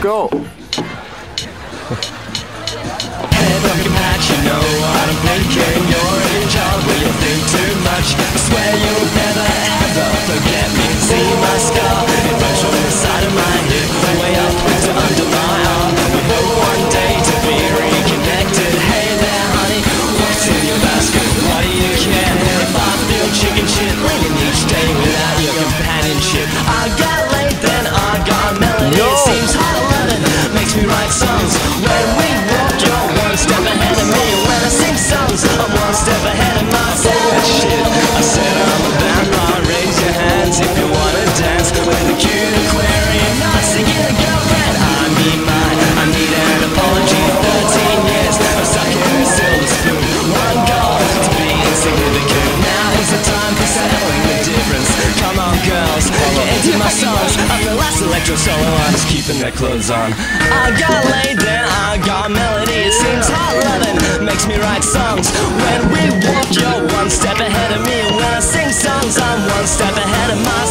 Go. Pumpkin you know what I'm thinking You're in charge, but you think too much. I swear you'll never ever forget me Now is the time for settling the difference. Come on girls, get into my songs. I'm the last electro solo keeping their clothes on. I got laid then I got melody. It seems hot loving makes me write songs. When we walk you're one step ahead of me. When I sing songs I'm one step ahead of my